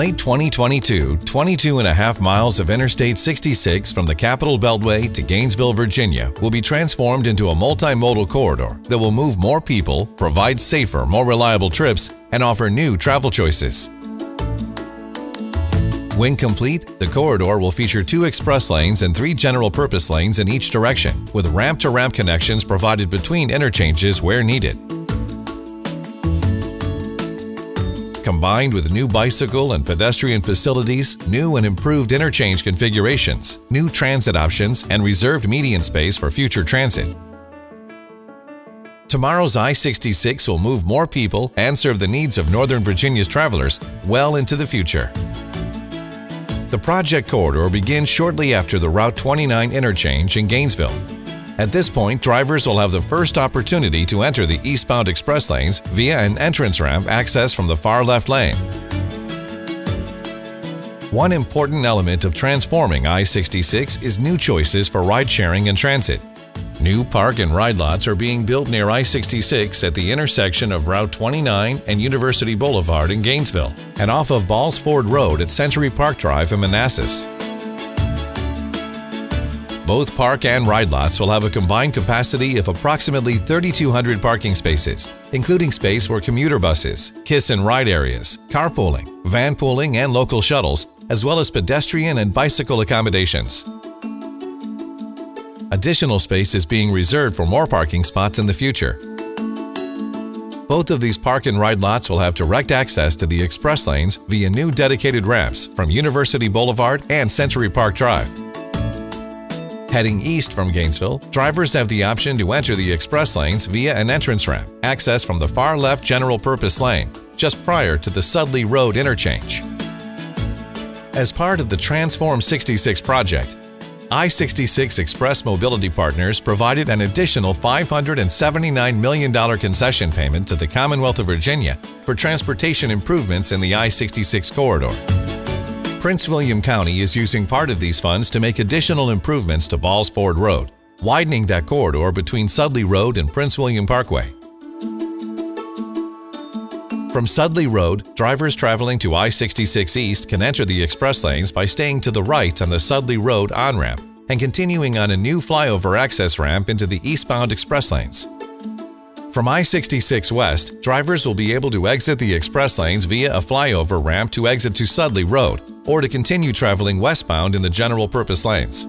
late 2022, 22 and a half miles of Interstate 66 from the Capital Beltway to Gainesville, Virginia will be transformed into a multimodal corridor that will move more people, provide safer, more reliable trips, and offer new travel choices. When complete, the corridor will feature two express lanes and three general purpose lanes in each direction, with ramp-to-ramp connections provided between interchanges where needed. Combined with new bicycle and pedestrian facilities, new and improved interchange configurations, new transit options, and reserved median space for future transit, Tomorrow's I-66 will move more people and serve the needs of Northern Virginia's travelers well into the future. The project corridor begins shortly after the Route 29 interchange in Gainesville. At this point, drivers will have the first opportunity to enter the eastbound express lanes via an entrance ramp accessed from the far left lane. One important element of transforming I-66 is new choices for ride-sharing and transit. New park and ride lots are being built near I-66 at the intersection of Route 29 and University Boulevard in Gainesville and off of Balls Ford Road at Century Park Drive in Manassas. Both park and ride lots will have a combined capacity of approximately 3,200 parking spaces, including space for commuter buses, kiss and ride areas, carpooling, van pooling, and local shuttles, as well as pedestrian and bicycle accommodations. Additional space is being reserved for more parking spots in the future. Both of these park and ride lots will have direct access to the express lanes via new dedicated ramps from University Boulevard and Century Park Drive. Heading east from Gainesville, drivers have the option to enter the express lanes via an entrance ramp, accessed from the far left general purpose lane, just prior to the Sudley Road interchange. As part of the Transform 66 project, I-66 Express Mobility Partners provided an additional $579 million concession payment to the Commonwealth of Virginia for transportation improvements in the I-66 corridor. Prince William County is using part of these funds to make additional improvements to Balls Ford Road, widening that corridor between Sudley Road and Prince William Parkway. From Sudley Road, drivers traveling to I-66 East can enter the express lanes by staying to the right on the Sudley Road on-ramp and continuing on a new flyover access ramp into the eastbound express lanes. From I-66 West, drivers will be able to exit the express lanes via a flyover ramp to exit to Sudley Road or to continue traveling westbound in the general purpose lanes.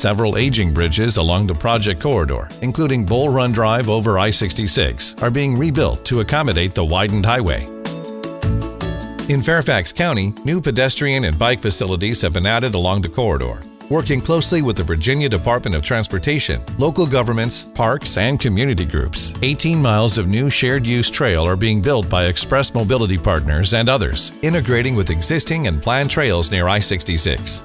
Several aging bridges along the project corridor, including Bull Run Drive over I-66, are being rebuilt to accommodate the widened highway. In Fairfax County, new pedestrian and bike facilities have been added along the corridor. Working closely with the Virginia Department of Transportation, local governments, parks, and community groups, 18 miles of new shared-use trail are being built by Express Mobility Partners and others, integrating with existing and planned trails near I-66.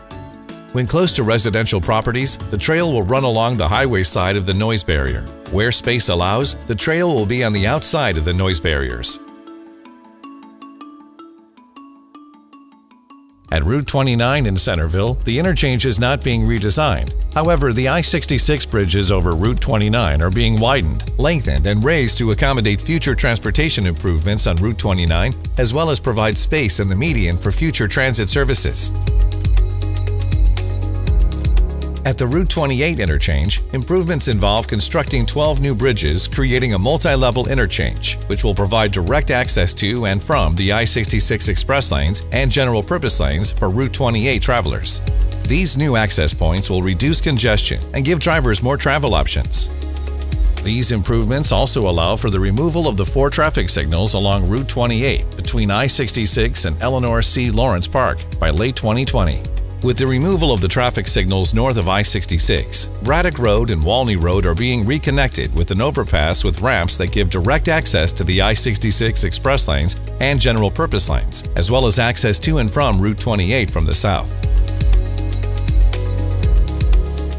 When close to residential properties, the trail will run along the highway side of the noise barrier. Where space allows, the trail will be on the outside of the noise barriers. At Route 29 in Centreville, the interchange is not being redesigned. However, the I-66 bridges over Route 29 are being widened, lengthened, and raised to accommodate future transportation improvements on Route 29, as well as provide space in the median for future transit services. At the Route 28 interchange, improvements involve constructing 12 new bridges, creating a multi-level interchange, which will provide direct access to and from the I-66 express lanes and general purpose lanes for Route 28 travelers. These new access points will reduce congestion and give drivers more travel options. These improvements also allow for the removal of the four traffic signals along Route 28 between I-66 and Eleanor C. Lawrence Park by late 2020. With the removal of the traffic signals north of I-66, Braddock Road and Walney Road are being reconnected with an overpass with ramps that give direct access to the I-66 express lanes and general purpose lanes, as well as access to and from Route 28 from the south.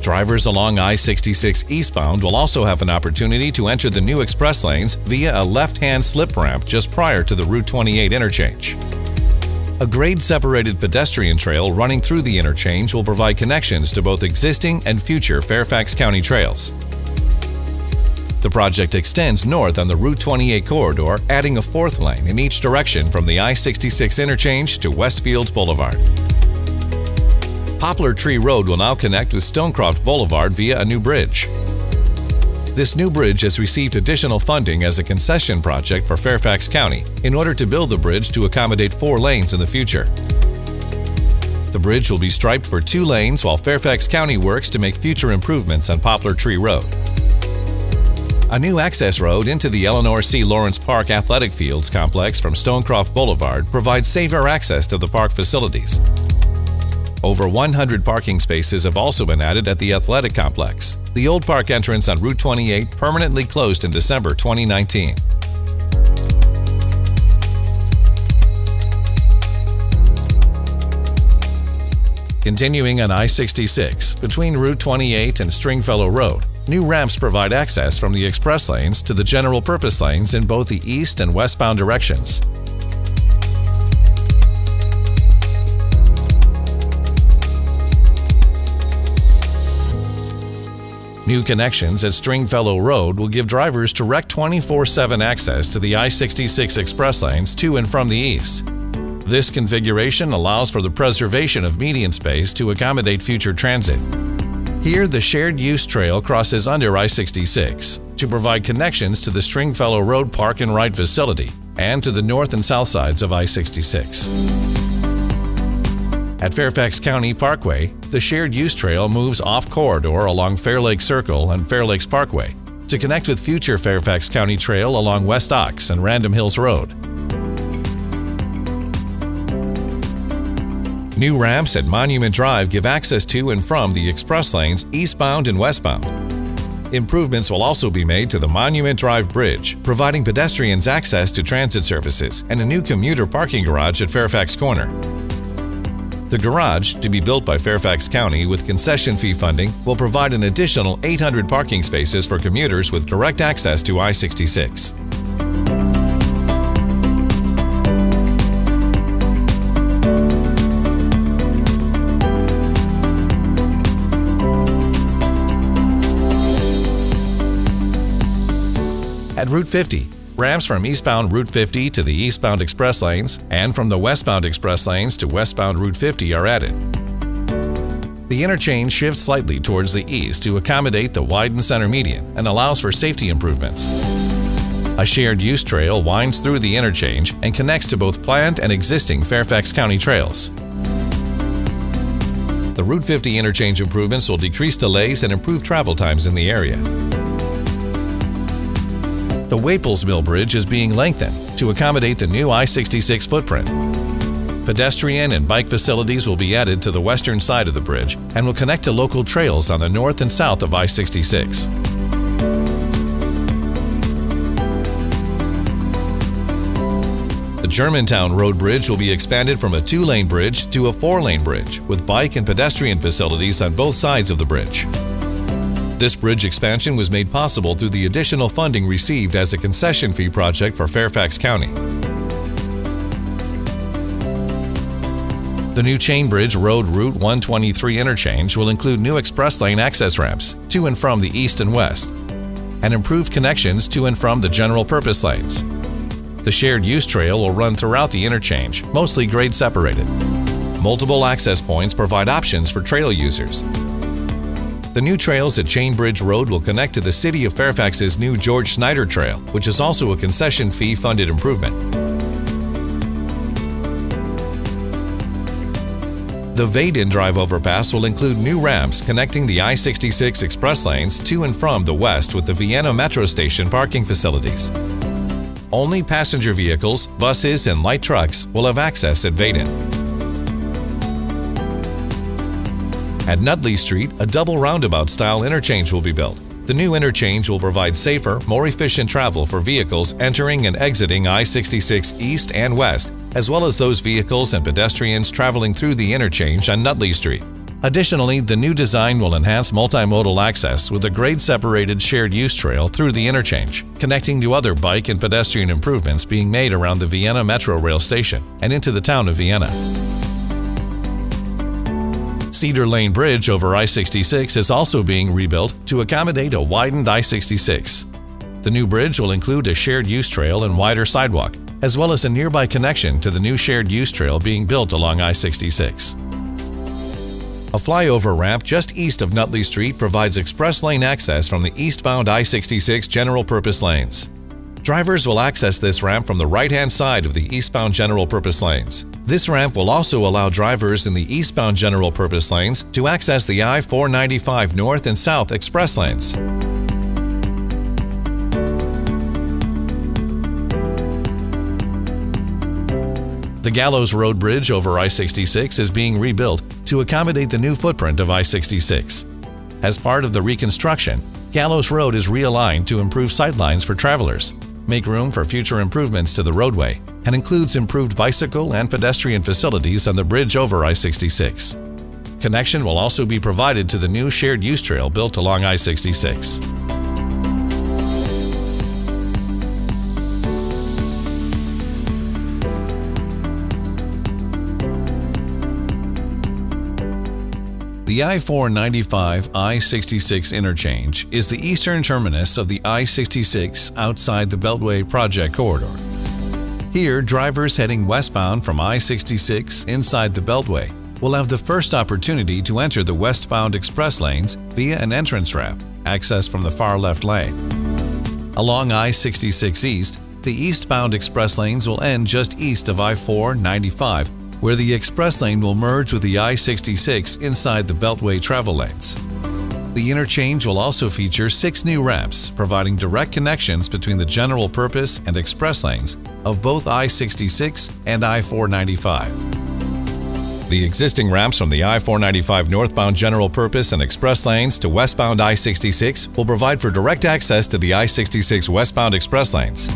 Drivers along I-66 eastbound will also have an opportunity to enter the new express lanes via a left-hand slip ramp just prior to the Route 28 interchange. A grade-separated pedestrian trail running through the interchange will provide connections to both existing and future Fairfax County trails. The project extends north on the Route 28 corridor, adding a fourth lane in each direction from the I-66 interchange to Westfields Boulevard. Poplar Tree Road will now connect with Stonecroft Boulevard via a new bridge. This new bridge has received additional funding as a concession project for Fairfax County in order to build the bridge to accommodate four lanes in the future. The bridge will be striped for two lanes while Fairfax County works to make future improvements on Poplar Tree Road. A new access road into the Eleanor C. Lawrence Park Athletic Fields complex from Stonecroft Boulevard provides safer access to the park facilities. Over 100 parking spaces have also been added at the athletic complex. The old park entrance on Route 28 permanently closed in December 2019. Continuing on I-66, between Route 28 and Stringfellow Road, new ramps provide access from the express lanes to the general purpose lanes in both the east and westbound directions. New connections at Stringfellow Road will give drivers direct 24-7 access to the I-66 express lanes to and from the east. This configuration allows for the preservation of median space to accommodate future transit. Here, the shared use trail crosses under I-66 to provide connections to the Stringfellow Road Park and Ride facility and to the north and south sides of I-66. At Fairfax County Parkway, the shared use trail moves off corridor along Fair Lake Circle and Fair Lakes Parkway to connect with future Fairfax County Trail along West Ox and Random Hills Road. New ramps at Monument Drive give access to and from the express lanes eastbound and westbound. Improvements will also be made to the Monument Drive Bridge, providing pedestrians access to transit services and a new commuter parking garage at Fairfax Corner. The garage, to be built by Fairfax County with concession fee funding, will provide an additional 800 parking spaces for commuters with direct access to I-66. At Route 50, Ramps from eastbound Route 50 to the eastbound express lanes and from the westbound express lanes to westbound Route 50 are added. The interchange shifts slightly towards the east to accommodate the widened center median and allows for safety improvements. A shared use trail winds through the interchange and connects to both planned and existing Fairfax County trails. The Route 50 interchange improvements will decrease delays and improve travel times in the area the Waples Mill Bridge is being lengthened to accommodate the new I-66 footprint. Pedestrian and bike facilities will be added to the western side of the bridge and will connect to local trails on the north and south of I-66. The Jermantown Road Bridge will be expanded from a two-lane bridge to a four-lane bridge with bike and pedestrian facilities on both sides of the bridge. This bridge expansion was made possible through the additional funding received as a concession fee project for Fairfax County. The new Chain Bridge Road Route 123 interchange will include new express lane access ramps to and from the east and west, and improved connections to and from the general purpose lanes. The shared use trail will run throughout the interchange, mostly grade separated. Multiple access points provide options for trail users, the new trails at Chain Bridge Road will connect to the City of Fairfax's new George Snyder Trail, which is also a concession fee funded improvement. The Vaden Drive overpass will include new ramps connecting the I-66 express lanes to and from the west with the Vienna Metro Station parking facilities. Only passenger vehicles, buses, and light trucks will have access at Vaden. At Nutley Street, a double roundabout style interchange will be built. The new interchange will provide safer, more efficient travel for vehicles entering and exiting I-66 east and west, as well as those vehicles and pedestrians traveling through the interchange on Nutley Street. Additionally, the new design will enhance multimodal access with a grade-separated shared use trail through the interchange, connecting to other bike and pedestrian improvements being made around the Vienna Metro Rail station and into the town of Vienna. Cedar Lane Bridge over I-66 is also being rebuilt to accommodate a widened I-66. The new bridge will include a shared use trail and wider sidewalk, as well as a nearby connection to the new shared use trail being built along I-66. A flyover ramp just east of Nutley Street provides express lane access from the eastbound I-66 general purpose lanes. Drivers will access this ramp from the right-hand side of the eastbound general purpose lanes. This ramp will also allow drivers in the eastbound general purpose lanes to access the I-495 north and south express lanes. The Gallows Road Bridge over I-66 is being rebuilt to accommodate the new footprint of I-66. As part of the reconstruction, Gallows Road is realigned to improve sightlines for travelers make room for future improvements to the roadway, and includes improved bicycle and pedestrian facilities on the bridge over I-66. Connection will also be provided to the new shared use trail built along I-66. The I-495 I-66 interchange is the eastern terminus of the I-66 outside the Beltway project corridor. Here, drivers heading westbound from I-66 inside the Beltway will have the first opportunity to enter the westbound express lanes via an entrance ramp, accessed from the far left lane. Along I-66 East, the eastbound express lanes will end just east of I-495 where the express lane will merge with the I-66 inside the Beltway travel lanes. The interchange will also feature six new ramps, providing direct connections between the general purpose and express lanes of both I-66 and I-495. The existing ramps from the I-495 northbound general purpose and express lanes to westbound I-66 will provide for direct access to the I-66 westbound express lanes.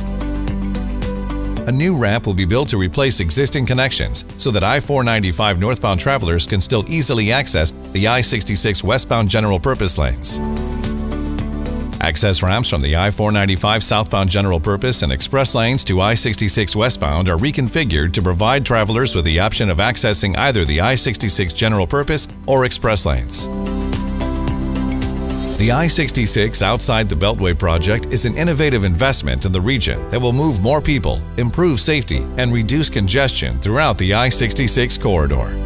A new ramp will be built to replace existing connections so that I-495 northbound travelers can still easily access the I-66 westbound general purpose lanes. Access ramps from the I-495 southbound general purpose and express lanes to I-66 westbound are reconfigured to provide travelers with the option of accessing either the I-66 general purpose or express lanes. The I-66 Outside the Beltway project is an innovative investment in the region that will move more people, improve safety, and reduce congestion throughout the I-66 corridor.